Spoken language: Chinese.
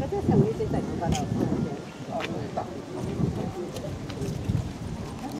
片寄上面も言っといた？